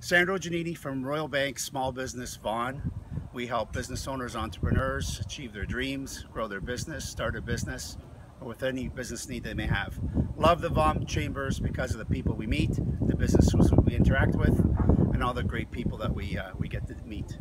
Sandro Giannini from Royal Bank Small Business Vaughan. We help business owners, entrepreneurs achieve their dreams, grow their business, start a business, or with any business need they may have. Love the Vaughan Chambers because of the people we meet, the businesses we interact with, and all the great people that we, uh, we get to meet.